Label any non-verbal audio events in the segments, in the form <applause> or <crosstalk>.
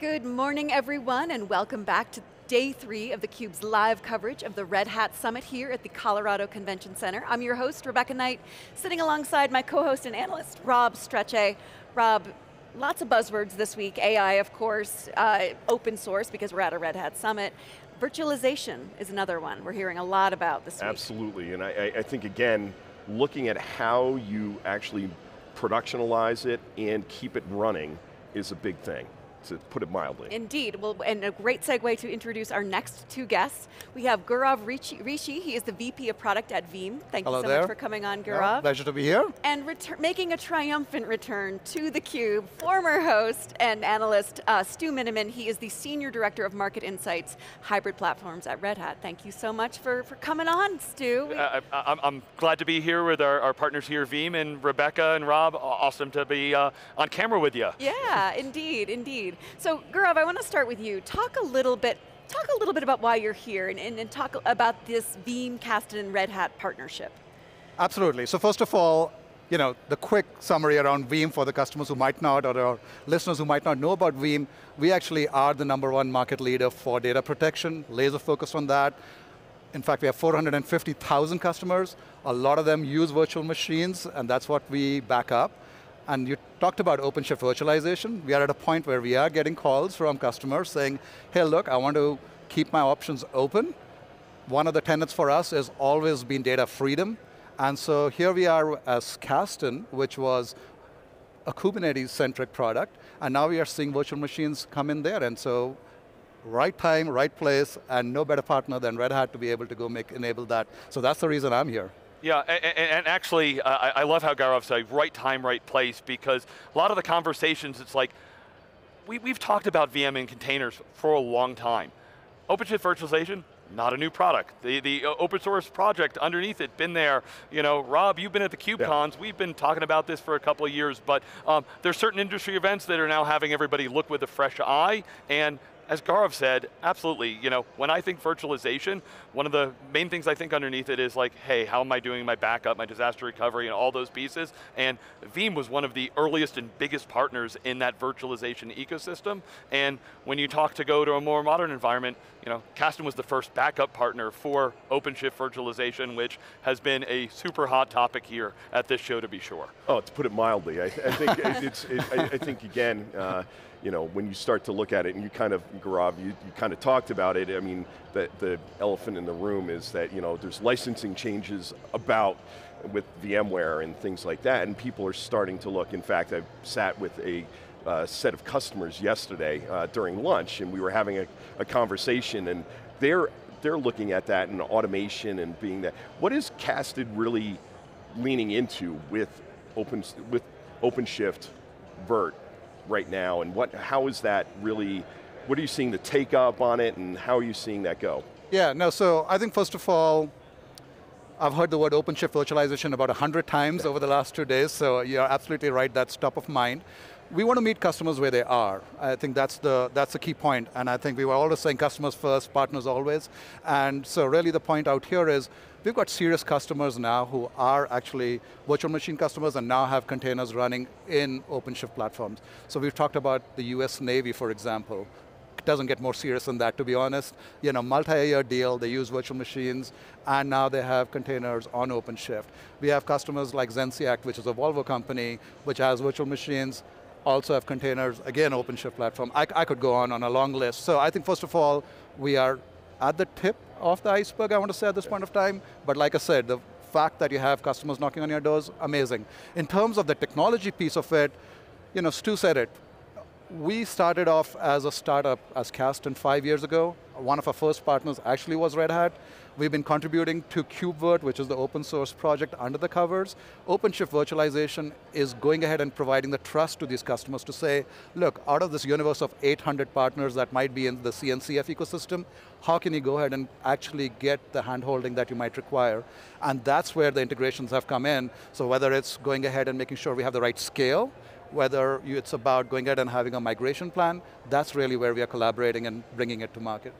Good morning everyone and welcome back to day three of theCUBE's live coverage of the Red Hat Summit here at the Colorado Convention Center. I'm your host, Rebecca Knight, sitting alongside my co-host and analyst, Rob Strechay. Rob, lots of buzzwords this week, AI of course, uh, open source because we're at a Red Hat Summit. Virtualization is another one we're hearing a lot about this week. Absolutely, and I, I think again, looking at how you actually productionalize it and keep it running is a big thing to put it mildly. Indeed, well, and a great segue to introduce our next two guests. We have Gaurav Rishi, Rishi he is the VP of Product at Veeam. Thank Hello you so there. much for coming on, Gaurav. Yeah, pleasure to be here. And making a triumphant return to theCUBE, former host and analyst uh, Stu Miniman. He is the Senior Director of Market Insights, Hybrid Platforms at Red Hat. Thank you so much for, for coming on, Stu. Uh, I, am glad to be here with our, our, partners here, Veeam and Rebecca and Rob. Awesome to be uh, on camera with you. Yeah, <laughs> indeed, indeed. So, Gaurav, I want to start with you. Talk a little bit Talk a little bit about why you're here and, and, and talk about this Veeam, Kasten, and Red Hat partnership. Absolutely, so first of all, you know, the quick summary around Veeam for the customers who might not, or our listeners who might not know about Veeam, we actually are the number one market leader for data protection, laser focused on that. In fact, we have 450,000 customers. A lot of them use virtual machines, and that's what we back up. And you talked about OpenShift virtualization. We are at a point where we are getting calls from customers saying, hey look, I want to keep my options open. One of the tenets for us has always been data freedom. And so here we are as Kasten, which was a Kubernetes-centric product, and now we are seeing virtual machines come in there. And so right time, right place, and no better partner than Red Hat to be able to go make enable that. So that's the reason I'm here. Yeah, and, and actually, uh, I love how Gaurav said right time, right place, because a lot of the conversations, it's like, we, we've talked about VM and containers for a long time. OpenShift virtualization, not a new product. The, the uh, open source project underneath it, been there. You know, Rob, you've been at the KubeCons. Yeah. We've been talking about this for a couple of years, but um, there's certain industry events that are now having everybody look with a fresh eye, and as Gaurav said, absolutely, you know, when I think virtualization, one of the main things I think underneath it is like, hey, how am I doing my backup, my disaster recovery, and all those pieces, and Veeam was one of the earliest and biggest partners in that virtualization ecosystem, and when you talk to go to a more modern environment, you know, Kasten was the first backup partner for OpenShift virtualization, which has been a super hot topic here at this show to be sure. Oh, to put it mildly, I, I think it's, it, I, I, think again, uh, you know, when you start to look at it, and you kind of, Gaurav, you, you kind of talked about it, I mean, the, the elephant in the room is that, you know, there's licensing changes about with VMware and things like that, and people are starting to look, in fact, I've sat with a uh, set of customers yesterday uh, during lunch, and we were having a, a conversation, and they're, they're looking at that and automation and being that. What is Kasten really leaning into with, open, with OpenShift Virt right now, and what, how is that really, what are you seeing the take up on it, and how are you seeing that go? Yeah, no, so I think first of all, I've heard the word OpenShift virtualization about 100 times over the last two days, so you're absolutely right, that's top of mind. We want to meet customers where they are. I think that's the, that's the key point, and I think we were always saying customers first, partners always, and so really the point out here is, we've got serious customers now who are actually virtual machine customers and now have containers running in OpenShift platforms. So we've talked about the US Navy, for example. Doesn't get more serious than that, to be honest. You know, multi-year deal, they use virtual machines, and now they have containers on OpenShift. We have customers like Zenseact, which is a Volvo company, which has virtual machines, also have containers, again, OpenShift platform. I, I could go on on a long list. So I think first of all, we are at the tip of the iceberg, I want to say at this point of time, but like I said, the fact that you have customers knocking on your doors, amazing. In terms of the technology piece of it, you know, Stu said it, we started off as a startup as Kasten five years ago. One of our first partners actually was Red Hat. We've been contributing to KubeVirt, which is the open source project under the covers. OpenShift virtualization is going ahead and providing the trust to these customers to say, look, out of this universe of 800 partners that might be in the CNCF ecosystem, how can you go ahead and actually get the handholding that you might require? And that's where the integrations have come in. So whether it's going ahead and making sure we have the right scale, whether it's about going ahead and having a migration plan, that's really where we are collaborating and bringing it to market.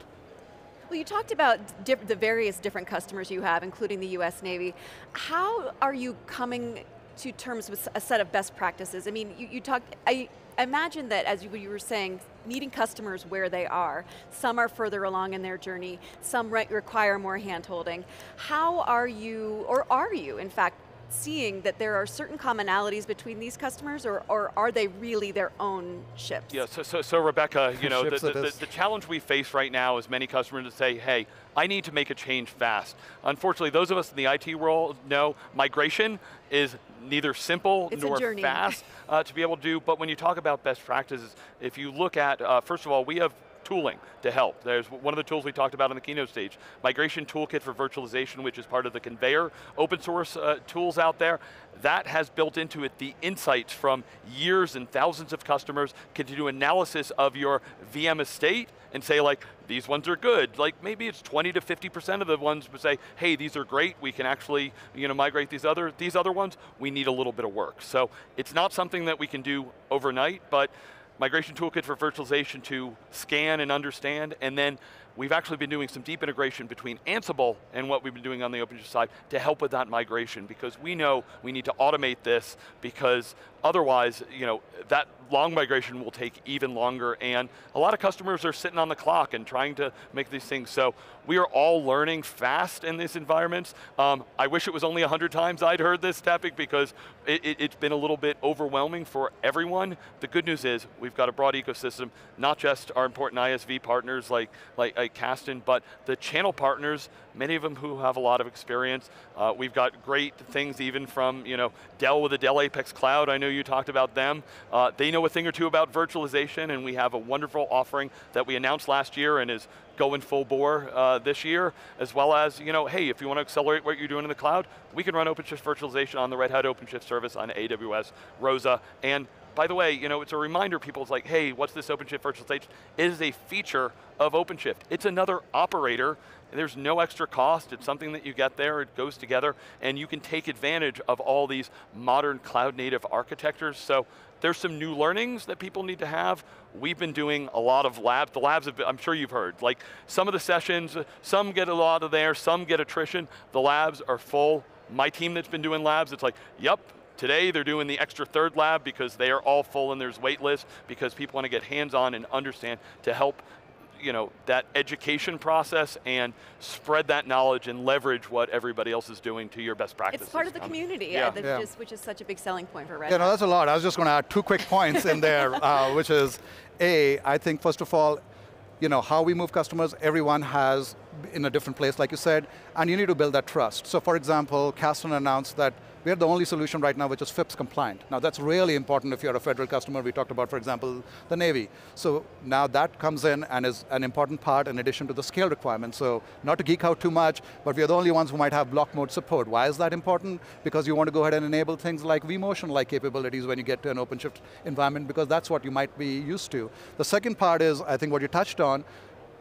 Well, you talked about the various different customers you have, including the US Navy. How are you coming to terms with a set of best practices? I mean, you, you talked, I, imagine that as you, you were saying, meeting customers where they are. Some are further along in their journey, some re require more hand-holding. How are you, or are you, in fact, seeing that there are certain commonalities between these customers, or, or are they really their own ships? Yeah, so, so, so Rebecca, you know, the, the, the, the, challenge we face right now is many customers to say, hey, I need to make a change fast. Unfortunately, those of us in the IT world know migration is neither simple it's nor fast uh, to be able to do, but when you talk about best practices, if you look at, uh, first of all, we have tooling to help. There's one of the tools we talked about on the keynote stage, Migration Toolkit for Virtualization, which is part of the Konveyor open source uh, tools out there. That has built into it the insights from years and thousands of customers, can do analysis of your VM estate and say like, these ones are good. Like maybe it's 20 to 50% of the ones would say, hey, these are great, we can actually you know, migrate these other, these other ones, we need a little bit of work. So it's not something that we can do overnight, but migration toolkit for virtualization to scan and understand, and then we've actually been doing some deep integration between Ansible and what we've been doing on the OpenShift side to help with that migration because we know we need to automate this because otherwise, you know, that long migration will take even longer and a lot of customers are sitting on the clock and trying to make these things. So we are all learning fast in these environments. Um, I wish it was only 100 times I'd heard this topic because it, it, it's been a little bit overwhelming for everyone. The good news is we've got a broad ecosystem, not just our important ISV partners like, like, like Kasten, but the channel partners, many of them who have a lot of experience. Uh, we've got great things even from you know, Dell with the Dell Apex Cloud, I know you talked about them. Uh, they know a thing or two about virtualization and we have a wonderful offering that we announced last year and is going full bore uh, this year, as well as, you know, hey, if you want to accelerate what you're doing in the cloud, we can run OpenShift virtualization on the Red Hat OpenShift service on AWS, ROSA, and by the way, you know, it's a reminder people, it's like, hey, what's this OpenShift virtualization? It is a feature of OpenShift. It's another operator, there's no extra cost, it's something that you get there, it goes together, and you can take advantage of all these modern cloud native architectures. So there's some new learnings that people need to have. We've been doing a lot of labs. The labs, have been, I'm sure you've heard, like some of the sessions, some get a lot of there, some get attrition. The labs are full. My team that's been doing labs, it's like, yep, Today they're doing the extra third lab because they are all full and there's wait lists because people want to get hands-on and understand to help you know, that education process and spread that knowledge and leverage what everybody else is doing to your best practices. It's part of the community, yeah. yeah. yeah. Which, is, which, is, such a big selling point for Red Yeah, no, that's a lot. I was just going to add two quick points in there, <laughs> uh, which is, A, I think first of all, you know, how we move customers, everyone has in a different place, like you said, and you need to build that trust. So for example, Kasten announced that we're the only solution right now which is FIPS compliant. Now that's really important if you're a federal customer. We talked about, for example, the Navy. So now that comes in and is an important part in addition to the scale requirement. So not to geek out too much, but we're the only ones who might have block mode support. Why is that important? Because you want to go ahead and enable things like vMotion-like capabilities when you get to an OpenShift environment because that's what you might be used to. The second part is, I think what you touched on,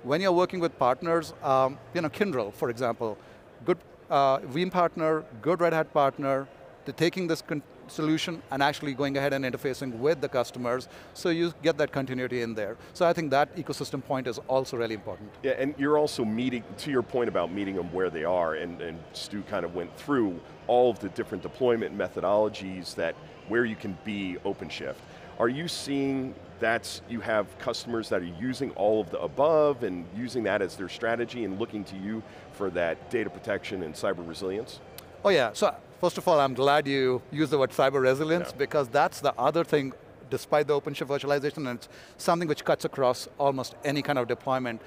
when you're working with partners, um, you know, Kyndryl, for example, good uh, Veeam partner, good Red Hat partner, to taking this solution and actually going ahead and interfacing with the customers so you get that continuity in there. So I think that ecosystem point is also really important. Yeah, and you're also meeting, to your point about meeting them where they are, and, and Stu kind of went through all of the different deployment methodologies that where you can be OpenShift. Are you seeing that's, you have customers that are using all of the above and using that as their strategy and looking to you for that data protection and cyber resilience? Oh yeah, so First of all, I'm glad you used the word cyber resilience yeah. because that's the other thing, despite the OpenShift virtualization, and it's something which cuts across almost any kind of deployment.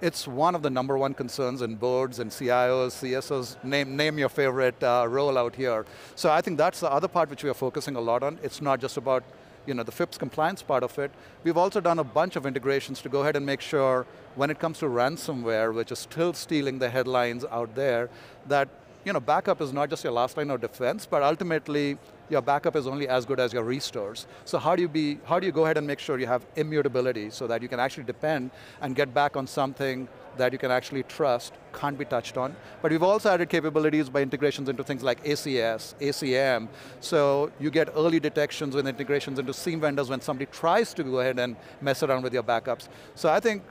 It's one of the number one concerns in boards and CIOs, CSOs, name, name your favorite uh, role out here. So I think that's the other part which we are focusing a lot on. It's not just about you know, the FIPS compliance part of it. We've also done a bunch of integrations to go ahead and make sure when it comes to ransomware, which is still stealing the headlines out there, that you know, backup is not just your last line of defense, but ultimately your backup is only as good as your restores. So how do you be, how do you go ahead and make sure you have immutability so that you can actually depend and get back on something that you can actually trust, can't be touched on. But we've also added capabilities by integrations into things like ACS, ACM, so you get early detections with integrations into SIEM vendors when somebody tries to go ahead and mess around with your backups. So I think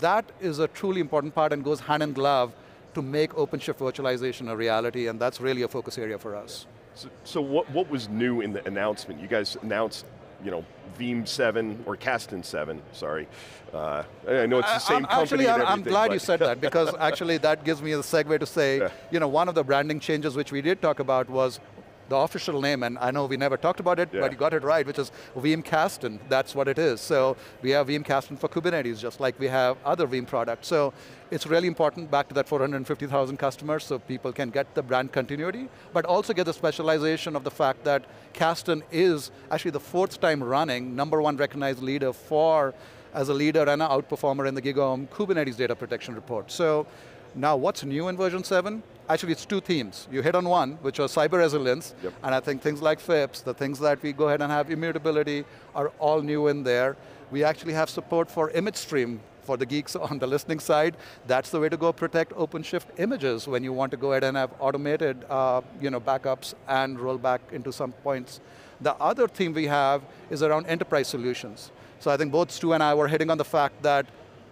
that is a truly important part and goes hand in glove to make OpenShift virtualization a reality, and that's really a focus area for us. So, so what, what was new in the announcement? You guys announced you know, Veeam 7 or Kasten 7, sorry. Uh, I know it's the same I'm, company Actually, I'm, glad but- you said that because <laughs> actually that gives me a segue to say, Yeah. you know, one of the branding changes which we did talk about was the official name, and I know we never talked about it, Yeah. but you got it right, which is Veeam Kasten. That's what it is. So we have Veeam Kasten for Kubernetes, just like we have other Veeam products. So it's really important back to that 450,000 customers so people can get the brand continuity, but also get the specialization of the fact that Kasten is actually the fourth time running number one recognized leader for as a leader and an outperformer in the GigaOM Kubernetes data protection report. So now what's new in version 7? Actually it's two themes. You hit on one, which was cyber resilience, Yep. and I think things like FIPS, the things that we go ahead and have immutability are all new in there. We actually have support for image stream for the geeks <laughs> on the listening side. That's the way to go protect OpenShift images when you want to go ahead and have automated uh, you know, backups and roll back into some points. The other theme we have is around enterprise solutions. So I think both Stu and I were hitting on the fact that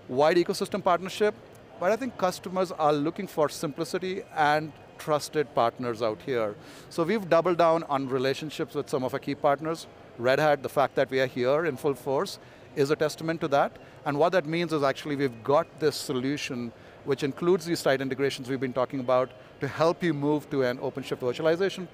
wide ecosystem partnership, but I think customers are looking for simplicity and trusted partners out here. So we've doubled down on relationships with some of our key partners. Red Hat, the fact that we are here in full force is a testament to that. And what that means is actually we've got this solution which includes these tight integrations we've been talking about to help you move to an OpenShift virtualization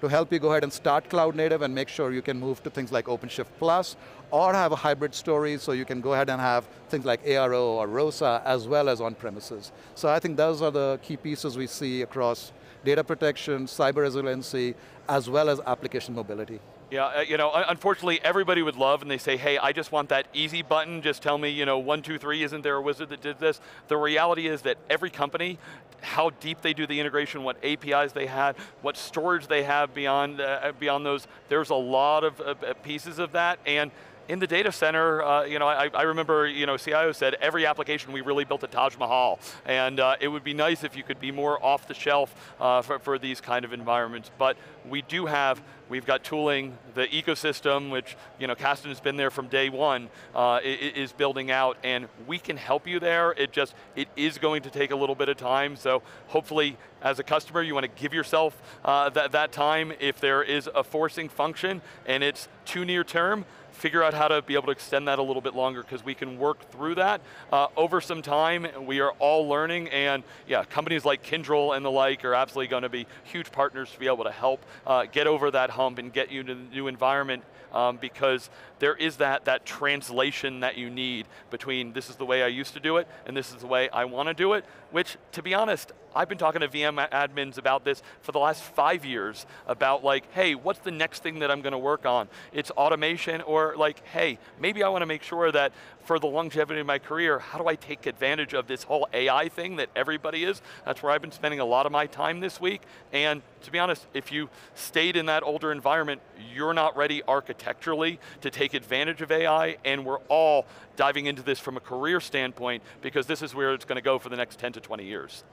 to help you go ahead and start cloud native and make sure you can move to things like OpenShift Plus or have a hybrid story so you can go ahead and have things like ARO or ROSA as well as on premises. So I think those are the key pieces we see across data protection, cyber resiliency, as well as application mobility. Yeah, uh, you know, unfortunately, everybody would love, and they say, hey, I just want that easy button, just tell me, you know, one, two, three, isn't there a wizard that did this? The reality is that every company, how deep they do the integration, what APIs they had, what storage they have beyond, uh, beyond those, there's a lot of uh, uh, pieces of that, and in the data center, uh, you know, I, I remember, you know, CIO said every application we really built a Taj Mahal, and uh, it would be nice if you could be more off the shelf uh, for, for these kind of environments. But we do have, we've got tooling, the ecosystem, which you know, Kasten has been there from day one, uh, is building out, and we can help you there. It just, it is going to take a little bit of time. So hopefully, as a customer, you want to give yourself uh, that that time. If there is a forcing function and it's too near term, figure out how to be able to extend that a little bit longer because we can work through that uh, over some time. We are all learning and yeah, companies like Kyndryl and the like are absolutely going to be huge partners to be able to help uh, get over that hump and get you to the new environment um, because there is that, that translation that you need between this is the way I used to do it and this is the way I want to do it, which to be honest, I've been talking to VM admins about this for the last five years about like, hey, what's the next thing that I'm going to work on? It's automation or like, hey, maybe I want to make sure that for the longevity of my career, how do I take advantage of this whole AI thing that everybody is? That's where I've been spending a lot of my time this week. And to be honest, if you stayed in that older environment, you're not ready architecturally to take advantage of AI, and we're all diving into this from a career standpoint because this is where it's going to go for the next 10 to 20 years.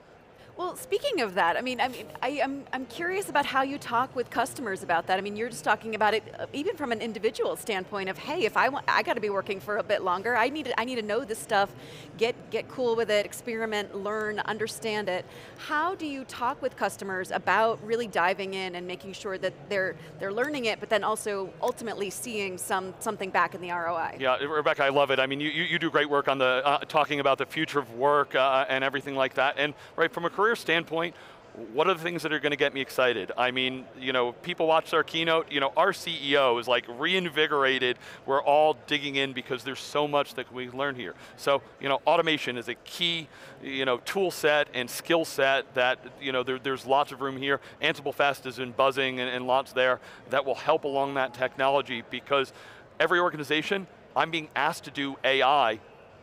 Well, speaking of that, I mean, I mean, I, am I'm curious about how you talk with customers about that. I mean, you're just talking about it, uh, even from an individual standpoint of, hey, if I want, I got to be working for a bit longer. I need to, I need to know this stuff, get get cool with it, experiment, learn, understand it. How do you talk with customers about really diving in and making sure that they're they're learning it, but then also ultimately seeing some something back in the ROI? Yeah, Rebecca, I love it. I mean, you, you, you do great work on the, uh, talking about the future of work uh, and everything like that. And right, from a career standpoint, what are the things that are going to get me excited? I mean, you know, people watch our keynote, you know, our CEO is like reinvigorated. We're all digging in because there's so much that we learn here. So, you know, automation is a key, you know, tool set and skill set that, you know, there, there's lots of room here. Ansible Fest has been buzzing and, and lots there that will help along that technology because every organization, I'm being asked to do AI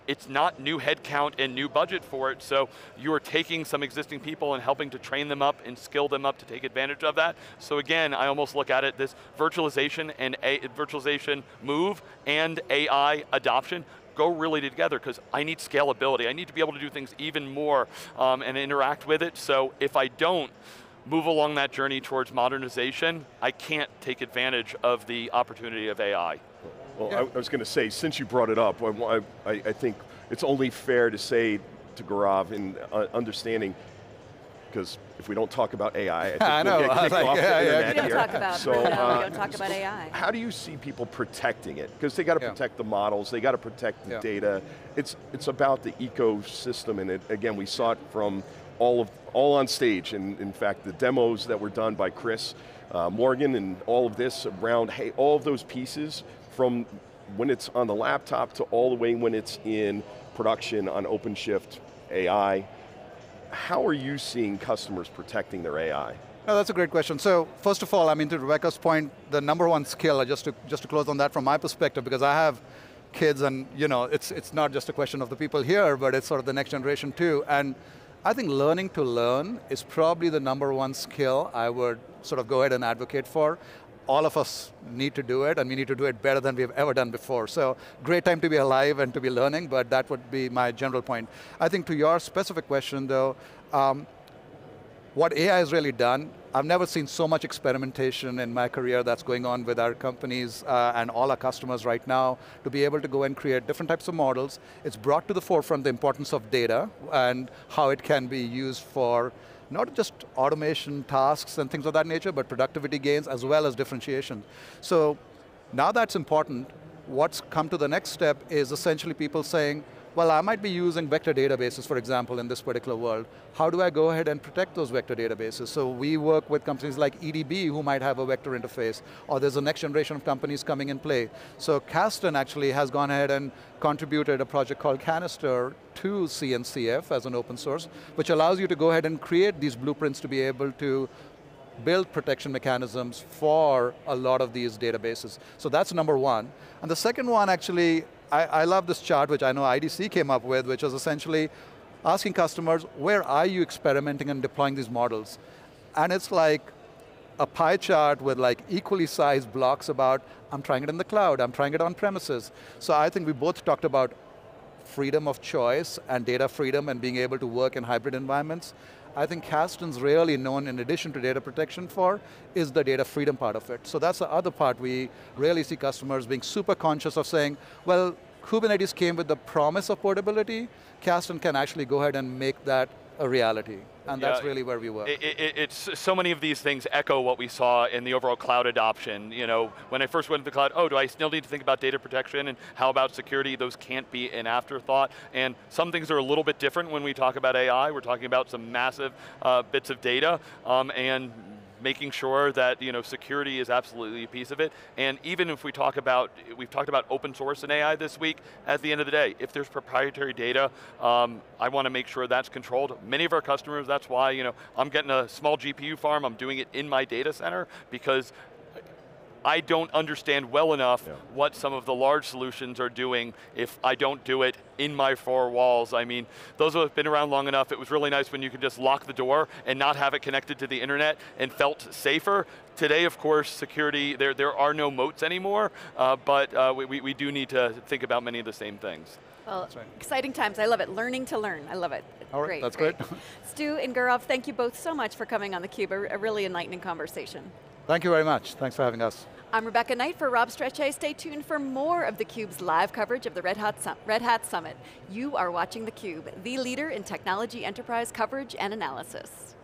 it's not new headcount and new budget for it, so you are taking some existing people and helping to train them up and skill them up to take advantage of that. So again, I almost look at it, this virtualization and a virtualization move and AI adoption go really together because I need scalability. I need to be able to do things even more um, and interact with it. So if I don't move along that journey towards modernization, I can't take advantage of the opportunity of AI. Well, Yeah. I, I was going to say, since you brought it up, I, I, I think it's only fair to say to Gaurav in uh, understanding because if we don't talk about AI, I <laughs> think I we'll know, get kicked like, off yeah, the yeah. internet We don't talk about, so, no, uh, we don't talk about AI. How do you see people protecting it? Because they got to Yeah. protect the models, they got to protect the Yeah. data. It's it's about the ecosystem, and it, again, we saw it from all of all on stage. And in fact, the demos that were done by Chris uh, Morgan and all of this around, hey, all of those pieces from when it's on the laptop to all the way when it's in production on OpenShift AI. How are you seeing customers protecting their AI? No, that's a great question. So first of all, I mean, to Rebecca's point, the number one skill, uh, just to, just to close on that from my perspective, because I have kids and you know, it's, it's not just a question of the people here, but it's sort of the next generation too. And I think learning to learn is probably the number one skill I would sort of go ahead and advocate for. All of us need to do it, and we need to do it better than we've ever done before. So great time to be alive and to be learning, but that would be my general point. I think to your specific question though, um, what AI has really done, I've never seen so much experimentation in my career that's going on with our companies uh, and all our customers right now to be able to go and create different types of models. It's brought to the forefront the importance of data and how it can be used for not just automation tasks and things of that nature, but productivity gains as well as differentiation. So now that's important, what's come to the next step is essentially people saying, well, I might be using vector databases, for example, in this particular world. How do I go ahead and protect those vector databases? So we work with companies like EDB who might have a vector interface, or there's a next generation of companies coming in play. So Kasten actually has gone ahead and contributed a project called Kanister to CNCF as an open source, which allows you to go ahead and create these blueprints to be able to build protection mechanisms for a lot of these databases. So that's number one. And the second one actually, I, I love this chart which I know IDC came up with, which is essentially asking customers, where are you experimenting and deploying these models? And it's like a pie chart with like equally sized blocks about, I'm trying it in the cloud, I'm trying it on premises. So I think we both talked about freedom of choice and data freedom and being able to work in hybrid environments. I think Kasten's really known in addition to data protection for is the data freedom part of it. So that's the other part we really see customers being super conscious of saying, well, Kubernetes came with the promise of portability, Kasten can actually go ahead and make that a reality. And Yeah, that's really where we were. It, it, it's so many of these things echo what we saw in the overall cloud adoption. You know, when I first went to the cloud, oh, do I still need to think about data protection and how about security? Those can't be an afterthought. And some things are a little bit different when we talk about AI. We're talking about some massive uh, bits of data um, and making sure that you know security is absolutely a piece of it. And even if we talk about, we've talked about open source and AI this week, at the end of the day, if there's proprietary data, um, I want to make sure that's controlled. Many of our customers, that's why you know I'm getting a small GPU farm, I'm doing it in my data center because I don't understand well enough Yeah. what some of the large solutions are doing if I don't do it in my four walls. I mean, those who have been around long enough, it was really nice when you could just lock the door and not have it connected to the internet and felt safer. Today, of course, security, there, there are no moats anymore, uh, but uh, we, we, we do need to think about many of the same things. Well, right. exciting times. I love it. Learning to learn. I love it. All right, great, that's great. great. <laughs> Stu and Gaurav, thank you both so much for coming on theCUBE. A, a really enlightening conversation. Thank you very much. Thanks for having us. I'm Rebecca Knight for Rob Strechay. Stay tuned for more of theCUBE's live coverage of the Red Hat, Sum Red Hat Summit. You are watching theCUBE, the leader in technology enterprise coverage and analysis.